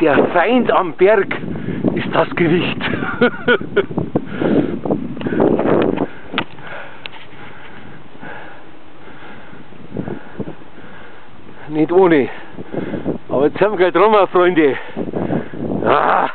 der Feind am Berg ist das Gewicht. Nicht ohne. Aber jetzt sind wir gleich drum, Freunde. Ah.